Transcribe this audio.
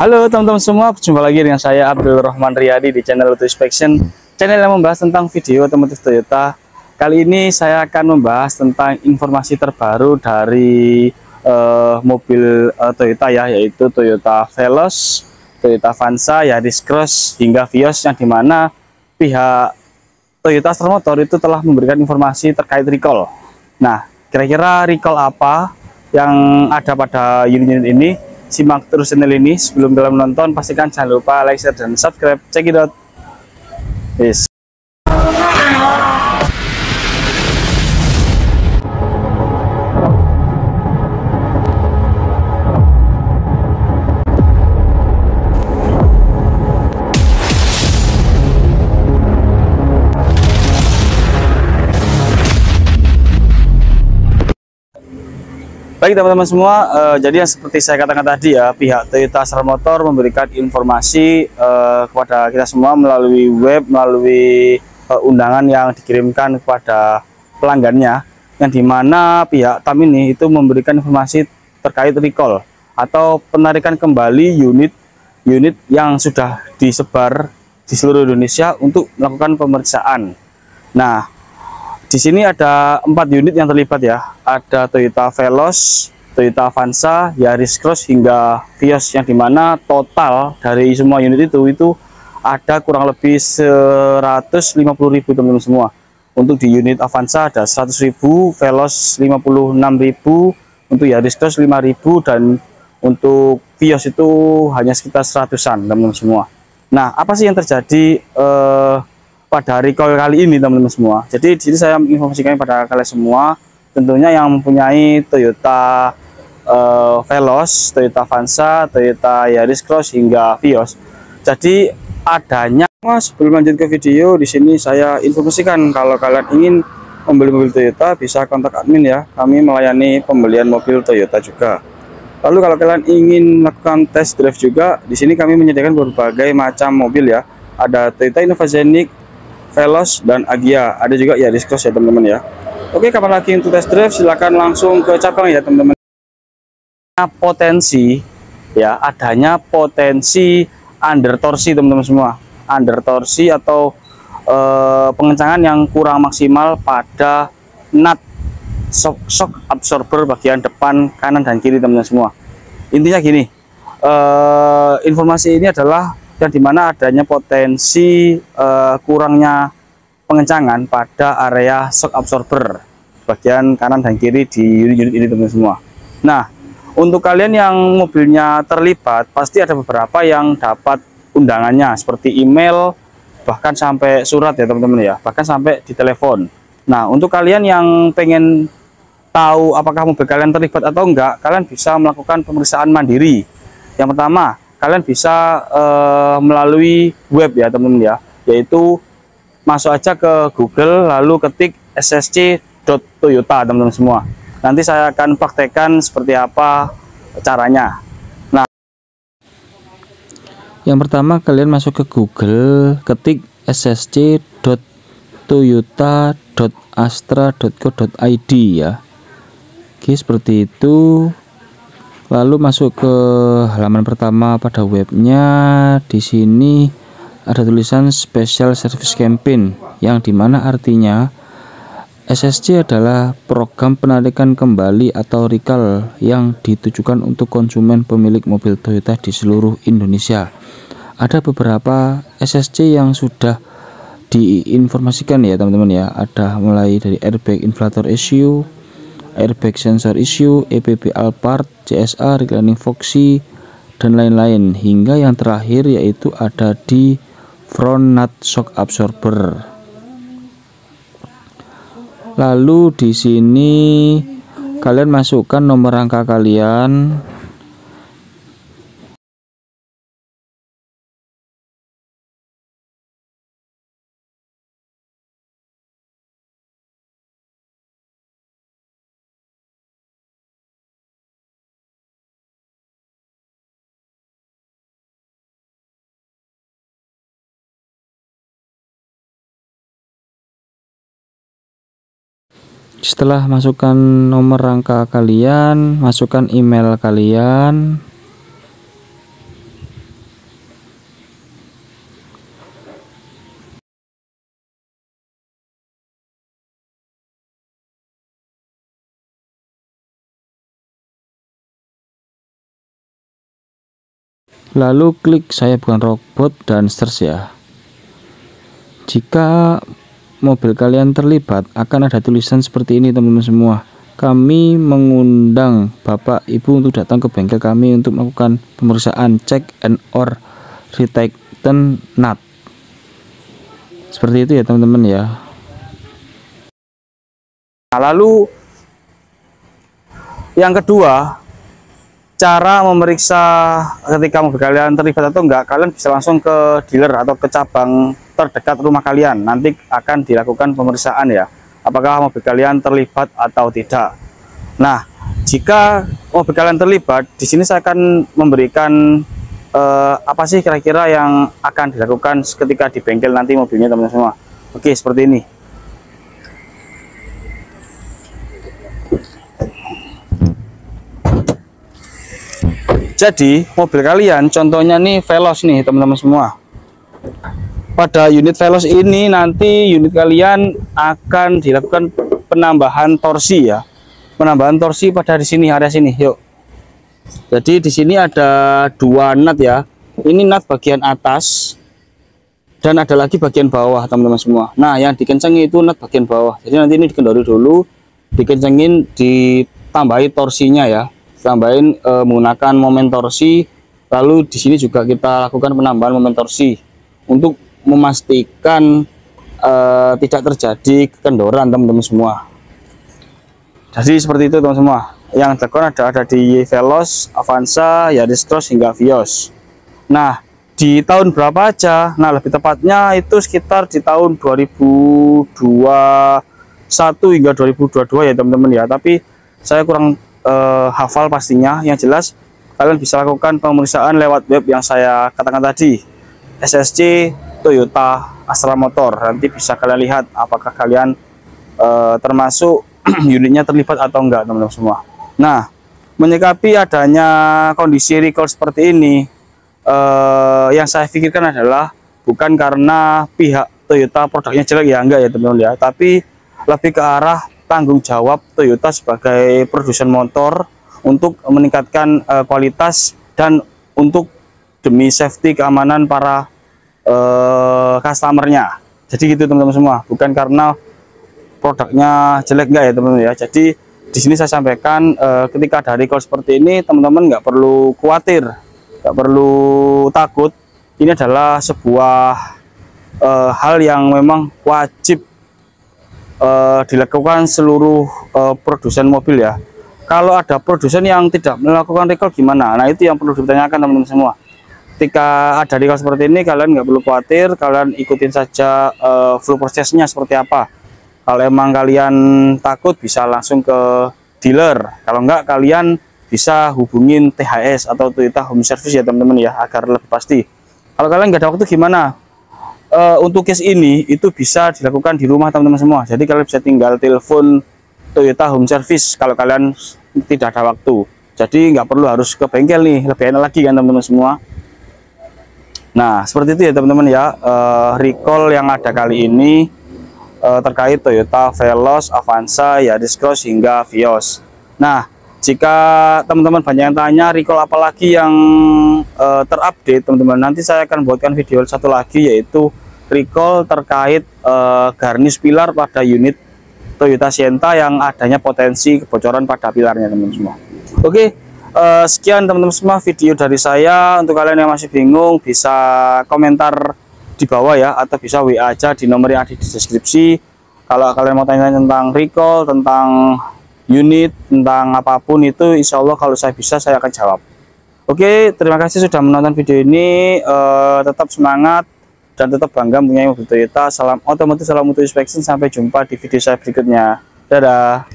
Halo teman-teman semua, jumpa lagi dengan saya Abdul Rahman Riyadi di channel Auto Inspection. Channel yang membahas tentang video otomotif Toyota. Kali ini saya akan membahas tentang informasi terbaru dari uh, mobil uh, Toyota ya Yaitu Toyota Veloz, Toyota Avanza, Yaris Cross, hingga Vios Yang di mana pihak Toyota Motor itu telah memberikan informasi terkait recall. Nah, kira-kira recall apa yang ada pada unit-unit ini simak terus channel ini. Sebelum dalam menonton pastikan jangan lupa like share dan subscribe. Check it yes Teman-teman semua, uh, jadi yang seperti saya katakan tadi ya, pihak Toyota Astra Motor memberikan informasi uh, kepada kita semua melalui web, melalui uh, undangan yang dikirimkan kepada pelanggannya, yang di mana pihak TAM ini itu memberikan informasi terkait recall atau penarikan kembali unit-unit yang sudah disebar di seluruh Indonesia untuk melakukan pemeriksaan. Nah, di sini ada empat unit yang terlibat ya. Ada Toyota Veloz, Toyota Avanza, Yaris Cross hingga Vios yang di mana total dari semua unit itu itu ada kurang lebih 150.000 teman-teman semua. Untuk di unit Avanza ada 100.000, Veloz 56.000, untuk Yaris Cross 5.000 dan untuk Vios itu hanya sekitar 100-an teman-teman semua. Nah, apa sih yang terjadi eh, pada recall kali ini teman-teman semua. Jadi di sini saya menginformasikan pada kalian semua tentunya yang mempunyai Toyota uh, Veloz, Toyota Avanza, Toyota Yaris Cross hingga Vios. Jadi adanya sebelum lanjut ke video di sini saya informasikan kalau kalian ingin membeli mobil Toyota bisa kontak admin ya. Kami melayani pembelian mobil Toyota juga. Lalu kalau kalian ingin melakukan test drive juga, di sini kami menyediakan berbagai macam mobil ya. Ada Toyota Innova Zenic, Veloz dan Agia. Ada juga ya Discos ya teman-teman ya. Oke, kapan lagi untuk test drive silakan langsung ke cabang ya teman-teman. Potensi ya, adanya potensi under torsi teman-teman semua. Under torsi atau eh, pengencangan yang kurang maksimal pada nut shock, shock absorber bagian depan kanan dan kiri teman-teman semua. Intinya gini, eh, informasi ini adalah yang di mana adanya potensi uh, kurangnya pengencangan pada area shock absorber bagian kanan dan kiri di unit-unit ini teman-teman semua. Nah, untuk kalian yang mobilnya terlibat, pasti ada beberapa yang dapat undangannya seperti email, bahkan sampai surat ya teman-teman ya, bahkan sampai di telepon. Nah, untuk kalian yang pengen tahu apakah mobil kalian terlibat atau enggak, kalian bisa melakukan pemeriksaan mandiri. Yang pertama, kalian bisa uh, melalui web ya teman-teman ya. Yaitu masuk aja ke Google lalu ketik ssc.toyota teman-teman semua. Nanti saya akan praktekkan seperti apa caranya. Nah yang pertama kalian masuk ke Google ketik ssc.toyota.astra.co.id ya. Oke seperti itu lalu masuk ke halaman pertama pada webnya. Di sini ada tulisan special service campaign yang di mana artinya SSC adalah program penarikan kembali atau recall yang ditujukan untuk konsumen pemilik mobil Toyota di seluruh Indonesia. Ada beberapa SSC yang sudah diinformasikan ya teman-teman ya. Ada mulai dari airbag inflator issue airbag sensor issue, EPP Alphard, CSA, reclining Foxy, dan lain-lain hingga yang terakhir yaitu ada di front nut shock absorber. Lalu di sini kalian masukkan nomor rangka kalian setelah masukkan nomor rangka kalian masukkan email kalian. Lalu klik saya bukan robot dan search ya. Jika mobil kalian terlibat. Akan ada tulisan seperti ini teman-teman semua. Kami mengundang bapak ibu untuk datang ke bengkel kami untuk melakukan pemeriksaan check and or retighten nut. Seperti itu ya teman-teman ya. Nah, lalu yang kedua cara memeriksa ketika mobil kalian terlibat atau enggak kalian bisa langsung ke dealer atau ke cabang terdekat rumah kalian. Nanti akan dilakukan pemeriksaan ya. Apakah mobil kalian terlibat atau tidak. Nah jika mobil kalian terlibat di sini saya akan memberikan eh, apa sih kira-kira yang akan dilakukan ketika di bengkel nanti mobilnya teman-teman semua. Oke seperti ini. Jadi mobil kalian contohnya nih Veloz nih teman-teman semua. Pada unit Veloz ini nanti unit kalian akan dilakukan penambahan torsi ya. Penambahan torsi pada di sini area sini. Yuk. Jadi di sini ada dua nut ya. Ini nut bagian atas dan ada lagi bagian bawah teman-teman semua. Nah yang dikencengin itu nut bagian bawah. Jadi nanti ini dikendori dulu, dikencengin, ditambahi torsinya ya tambahin e, menggunakan momen torsi lalu di sini juga kita lakukan penambahan momen torsi untuk memastikan e, tidak terjadi kendoran teman-teman semua. Jadi seperti itu teman-teman semua. Yang dilakukan ada ada di Veloz, Avanza, Yaris Cross hingga Vios. Nah di tahun berapa aja? Nah lebih tepatnya itu sekitar di tahun 2021 hingga 2022 ya teman-teman ya. Tapi saya kurang uh, hafal pastinya. Yang jelas kalian bisa lakukan pemeriksaan lewat web yang saya katakan tadi SSC Toyota Astra Motor. Nanti bisa kalian lihat apakah kalian uh, termasuk unitnya terlibat atau enggak teman-teman semua. Nah menyikapi adanya kondisi recall seperti ini uh, yang saya pikirkan adalah bukan karena pihak Toyota produknya jelek ya enggak ya teman-teman ya. Tapi lebih ke arah tanggung jawab Toyota sebagai produsen motor untuk meningkatkan uh, kualitas dan untuk demi safety keamanan para uh, customernya. Jadi gitu teman-teman semua. Bukan karena produknya jelek enggak ya teman-teman ya. Jadi di sini saya sampaikan uh, ketika ada recall seperti ini teman-teman nggak perlu khawatir nggak perlu takut. Ini adalah sebuah uh, hal yang memang wajib uh, dilakukan seluruh uh, produsen mobil ya. Kalau ada produsen yang tidak melakukan recall gimana? Nah itu yang perlu ditanyakan teman-teman semua ketika ada recall seperti ini kalian nggak perlu khawatir kalian ikutin saja uh, flow prosesnya seperti apa. Kalau emang kalian takut bisa langsung ke dealer. Kalau enggak kalian bisa hubungin THS atau Toyota Home Service ya teman-teman ya agar lebih pasti. Kalau kalian nggak ada waktu gimana? Uh, untuk case ini itu bisa dilakukan di rumah teman-teman semua. Jadi kalian bisa tinggal telepon Toyota Home Service kalau kalian tidak ada waktu. Jadi nggak perlu harus ke bengkel nih lebih enak lagi kan teman-teman semua nah seperti itu ya teman-teman ya. Uh, recall yang ada kali ini uh, terkait Toyota Veloz, Avanza, Yaris Cross hingga Vios. Nah jika teman-teman banyak yang tanya recall apalagi yang uh, terupdate teman-teman nanti saya akan buatkan video satu lagi yaitu recall terkait uh, garnish pilar pada unit Toyota Sienta yang adanya potensi kebocoran pada pilarnya teman-teman semua. Oke uh, sekian teman-teman semua video dari saya. Untuk kalian yang masih bingung bisa komentar di bawah ya atau bisa WA aja di nomor yang ada di deskripsi. Kalau kalian mau tanya tentang recall tentang unit tentang apa pun itu insya Allah kalau saya bisa saya akan jawab. Oke terima kasih sudah menonton video ini. Uh, tetap semangat dan tetap bangga punya mobil Toyota. Salam otomotif salam mutu inspection. Sampai jumpa di video saya berikutnya. Dadah